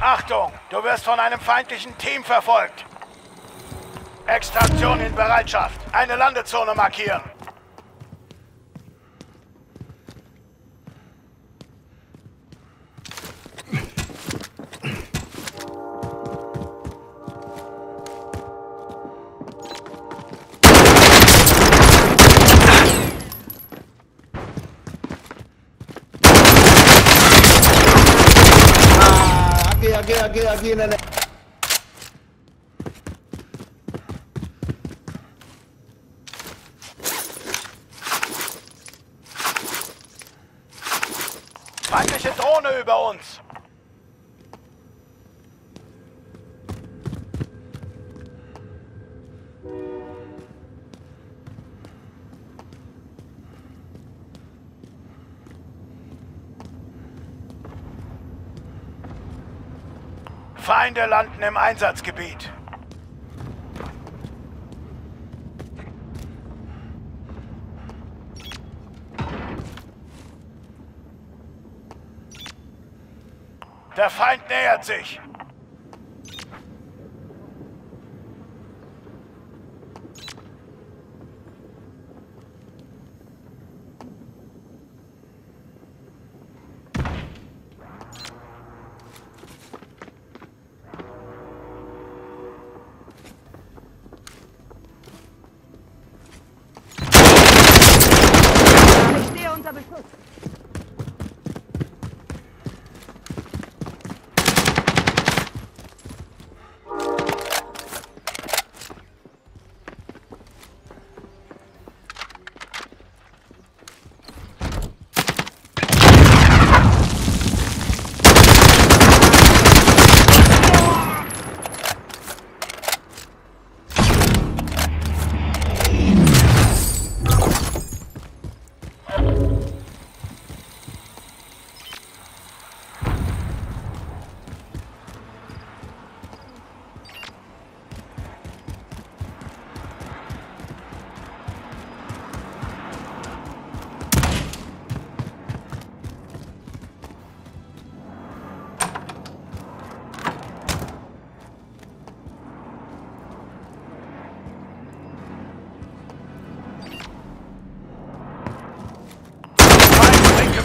Achtung, du wirst von einem feindlichen Team verfolgt. Extraktion in Bereitschaft. Eine Landezone markieren. Aquí, aquí, nene. Feindliche Drohne über uns. Feinde landen im Einsatzgebiet. Der Feind nähert sich. 快 快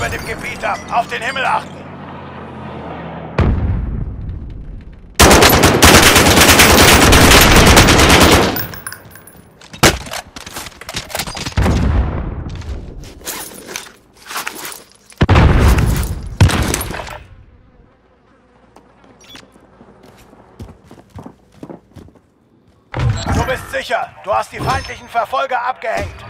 über dem Gebiet ab. Auf den Himmel achten. Du bist sicher. Du hast die feindlichen Verfolger abgehängt.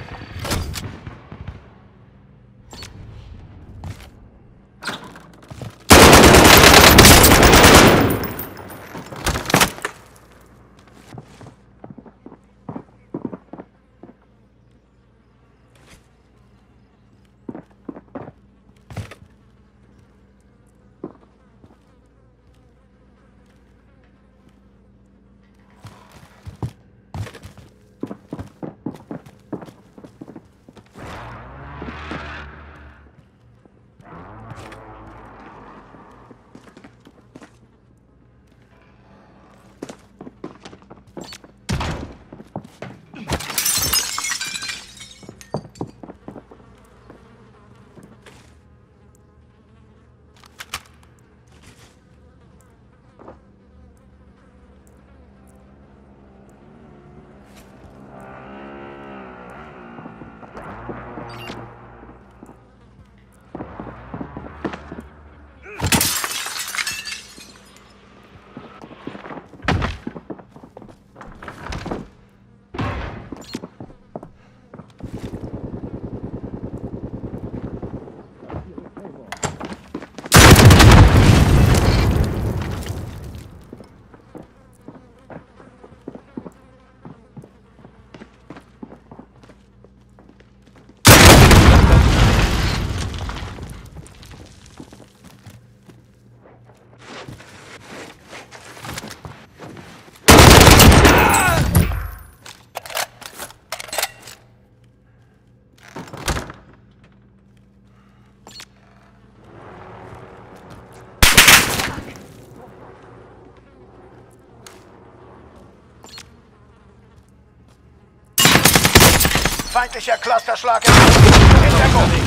Feindlicher Clusterschlag in Deckung.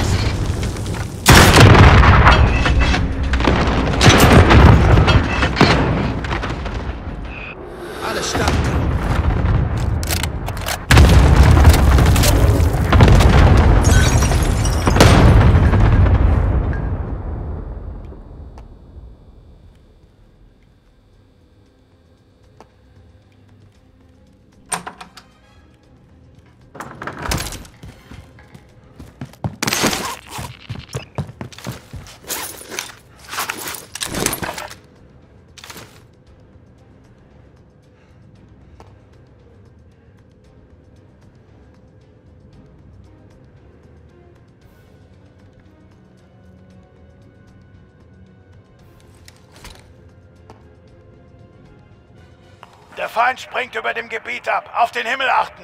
Der Feind springt über dem Gebiet ab. Auf den Himmel achten.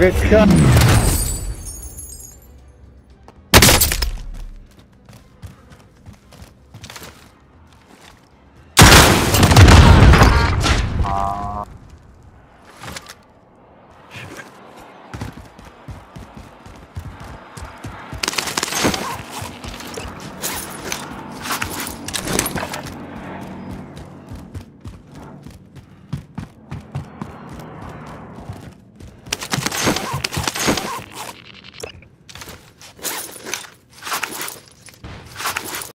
Jetzt klar.